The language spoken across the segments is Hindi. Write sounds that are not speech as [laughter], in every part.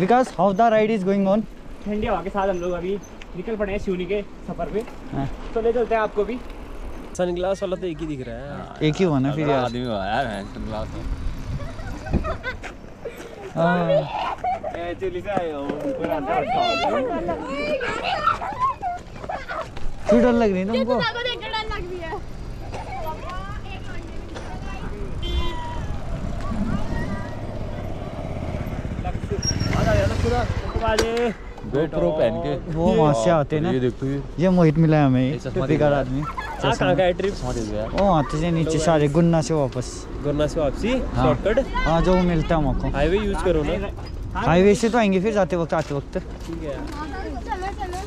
Because how the ride is going on ठंडी हवा के साथ हम लोग अभी निकल पड़े हैं शिवनी के सफ़र पे। हाँ। तो ले चलते हैं आपको भी। सनग्लास वाला तो एक ही दिख रहा है। एक ही हुआ ना फिर यार। आदमी हुआ यार हाँ, एक्चुअली से आए हो ऊपर आता क्यों डर लग रही है तुमको को देख कर डर लग रही है GoPro पहन के। वो वहाँ से आते हैं ना। ये देखो ये। ये मोहित मिला है हमें बेकार आदमी हाँ कहाँ का ट्रिप चश्मा दे दो यार वो आते से नीचे सारे गुन्ना से वापस। गुरना से वापसी हाँ। शॉर्टकट हाँ जो मिलता है हमको हाईवे यूज़ करो ना। हाईवे से तो आएँगे फिर जाते वक्त आते वक्त।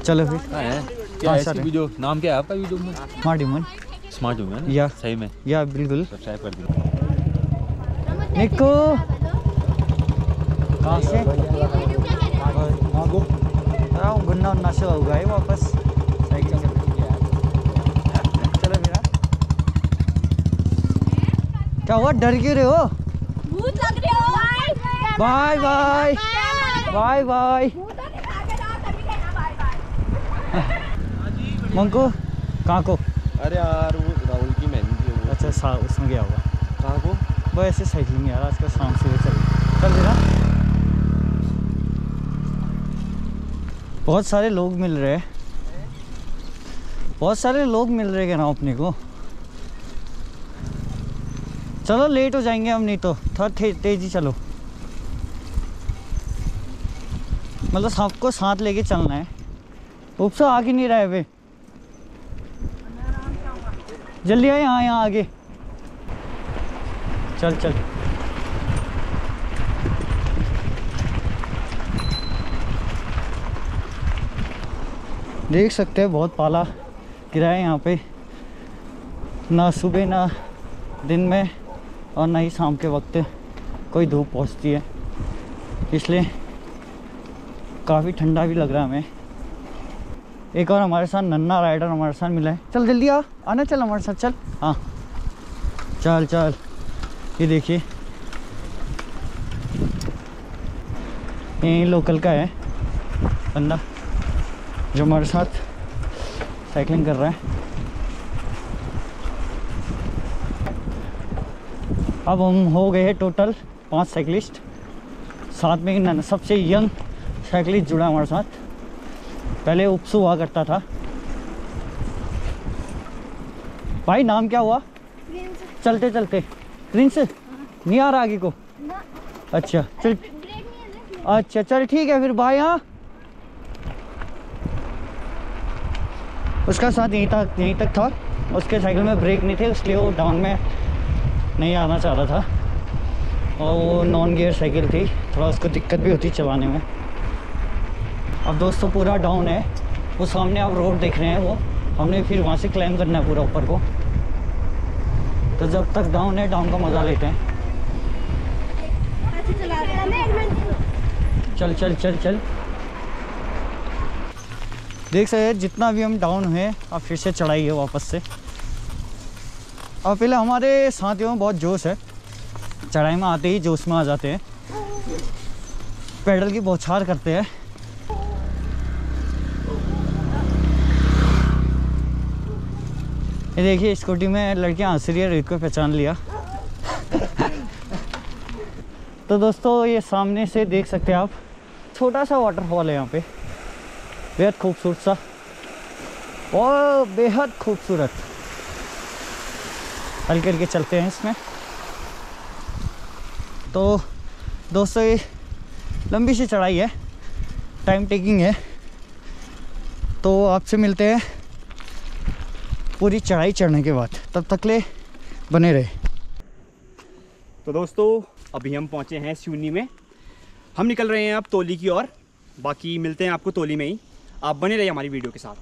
चलो फिर। है है। वीडियो? नाम क्या है आपका वीडियो में? स्मार्ट ह्यूमन स्मार्ट हो गया या। सही में। या बिल्कुल। सब्सक्राइब कर दिया। निको। कहाँ से? गुन्ना उन्ना से होगा ही वापस। साइकिल से चलो हाँ। क्या हुआ? डर क्यों रहे हो? भूत लग रही हो। Bye bye. Bye bye. भूत तो दिखा के जाओ तभी कहना बाय बाय। मंको कहाँ को? अरे यार वो राहुल की मेहंदी है वो। अच्छा उसमें गया होगा। कहाँ को? वो ऐसे साइकिलिंग यार आजकल शाम से चल चल फिर बहुत सारे लोग मिल रहे हैं। बहुत सारे लोग मिल रहे हैं ना अपने को? चलो लेट हो जाएँगे हम नहीं तो। थोड़ा थे, तेज़ी चलो। मतलब सबको साथ लेके चलना है। उपसो आ ही नहीं रहे वे। जल्दी आए यहाँ यहाँ आगे। चल चल। देख सकते हैं, बहुत पाला गिरा है यहाँ पे। ना सुबह, ना दिन में और ना ही शाम के वक्त कोई धूप पहुँचती है। इसलिए काफ़ी ठंडा भी लग रहा है हमें। एक और हमारे साथ नन्ना राइडर हमारे साथ मिला है। चल जल्दी आ आना चल हमारे साथ, चल। हाँ। चल चल। ये देखिए। ये लोकल का है बंदा। जो हमारे साथ साइकिलिंग कर रहा है। अब हम हो गए हैं टोटल पाँच साइकिलिस्ट साथ में सबसे यंग साइकिलिस्ट जुड़ा हमारे साथ। पहले उपसु हुआ करता था। भाई नाम क्या हुआ? चलते चलते। प्रिंस नहीं आ रहा आगे को? अच्छा चल। अच्छा चल ठीक है फिर भाई हाँ। उसका साथ यहीं तक यहीं तक था। उसके साइकिल में ब्रेक नहीं थे इसलिए वो डाउन में नहीं आना चाह रहा था। और वो नॉन गियर साइकिल थी थोड़ा उसको दिक्कत भी होती चलाने में। अब दोस्तों पूरा डाउन है। वो सामने आप रोड देख रहे हैं वो। हमने फिर वहाँ से क्लाइम करना है पूरा ऊपर को। तो जब तक डाउन है डाउन का मज़ा लेते हैं। मिनट। चल चल चल चल। देख सकते हैं, जितना भी हम डाउन हुए अब फिर से चढ़ाई है वापस से। और पहले हमारे साथियों में बहुत जोश है। चढ़ाई में आते ही जोश में आ जाते हैं। पैडल की बौछार करते हैं। ये देखिए, स्कूटी में लड़कियाँ हंस रही है, रेत को पहचान लिया। [laughs] तो दोस्तों, ये सामने से देख सकते हैं आप, छोटा सा वाटरफॉल है यहाँ पे। बेहद खूबसूरत सा। और बेहद खूबसूरत। हल्के हल्के चलते हैं इसमें। तो दोस्तों, ये लंबी सी चढ़ाई है। टाइम टेकिंग है। तो आपसे मिलते हैं पूरी चढ़ाई चढ़ने के बाद। तब तक ले बने रहे। तो दोस्तों, अभी हम पहुँचे हैं सिवनी में। हम निकल रहे हैं अब तोली की ओर। बाकी मिलते हैं आपको तोली में ही। आप बने रहिए हमारी वीडियो के साथ।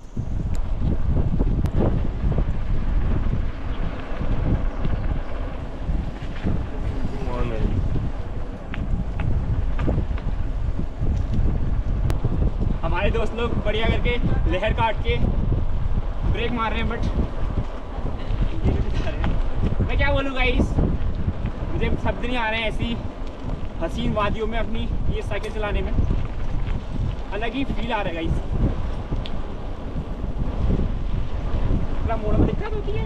हमारे दोस्त लोग बढ़िया करके लहर काट के ब्रेक मार रहे हैं बट मैं क्या बोलूँ गाइस मुझे शब्द नहीं आ रहे हैं ऐसी हसीन वादियों में अपनी ये साइकिल चलाने में। अलग ही फील आ रहा है गाइस पूरा मोड़ में दिक्कत होती है।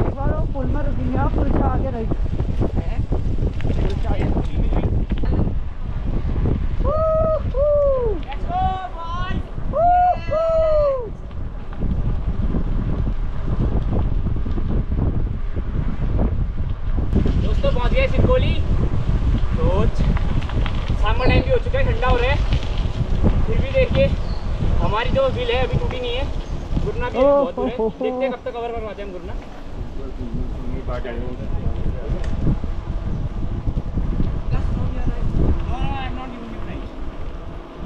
एक बार वो पुल में रुकेंगे आप पुल से आगे रही। पुल से आगे? Let's go, boys! दोस्तों पहुँच गए सिरकोली तो शाम का टाइम भी हो चुका है ठंडा हो रहा है। फिर भी देखिए। हमारी जो व्हील है अभी टूटी नहीं है। गुरना भी बहुत दूर है। देखते हैं कब तक कवर करवाते हैं हम गुरना.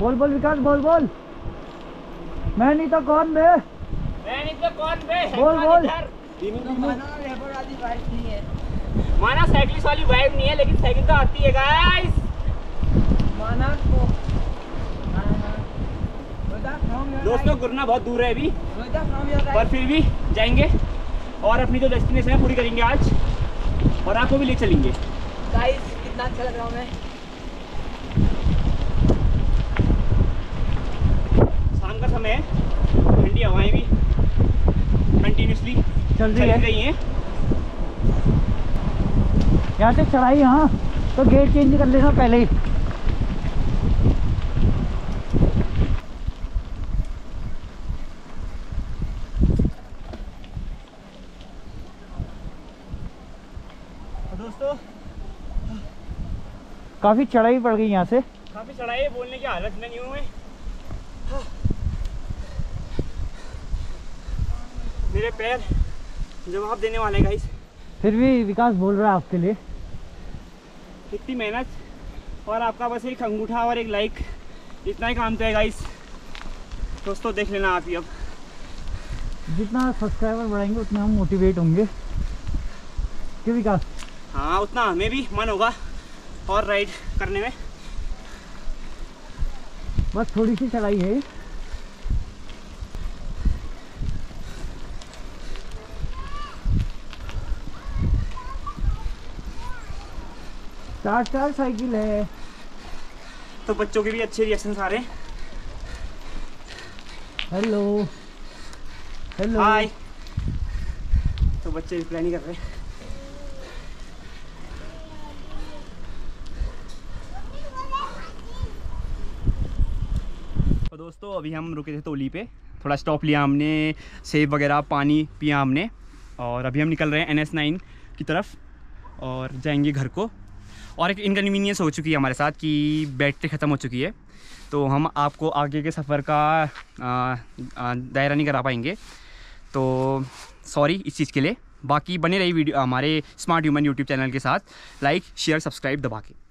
बोल बोल विकास बोल बोल। मैं नहीं तो कौन बे? मैं नहीं तो कौन बे? बोल, बोल। माना साइकिलिस्ट वाली वाइब नहीं है लेकिन साइकिल तो आती है गाइस दोस्तों गुरना बहुत दूर है अभी। पर फिर भी जाएँगे और अपनी जो डेस्टिनेशन है पूरी करेंगे आज। और आपको भी ले चलेंगे। कितना अच्छा लग रहा हूँ मैं। शाम का समय है ठंडी हवाएँ भी कंटिन्यूसली चल चल रही है। रही हैं। यहाँ से चढ़ाई हाँ। तो गेट चेंज कर लेना पहले ही। दोस्तों। काफ़ी चढ़ाई पड़ गई यहाँ से। काफ़ी चढ़ाई है बोलने की हालत में नहीं हूँ मैं। मेरे पैर जवाब देने वाले गाइस फिर भी विकास बोल रहा है आपके लिए। इतनी मेहनत और आपका बस एक अंगूठा और एक लाइक इतना ही काम तो है गाइस दोस्तों देख लेना आप ही अब। जितना सब्सक्राइबर बढ़ाएँगे उतना हम मोटिवेट होंगे। क्यों विकास? हाँ उतना हमें भी मन होगा और राइड करने में। बस थोड़ी सी चढ़ाई है। चार चार साइकिल है। तो बच्चों के भी अच्छे रिएक्शन आ रहे हैं। हेलो हेलो हाय तो बच्चे रिप्लाई नहीं कर रहे तो दोस्तों, अभी हम रुके थे तोली पे। थोड़ा स्टॉप लिया हमने सेब वगैरह, पानी पिया हमने। और अभी हम निकल रहे हैं एन एस नाइन की तरफ़ और जाएँगे घर को। और एक इनकन्वीनियंस हो चुकी है हमारे साथ कि बैटरी ख़त्म हो चुकी है। तो हम आपको आगे के सफ़र का दायरा नहीं करा पाएँगे। तो सॉरी इस चीज़ के लिए। बाकी बने रही वीडियो, हमारे स्मार्ट ह्यूमन यूट्यूब चैनल के साथ। लाइक शेयर सब्सक्राइब दबा के।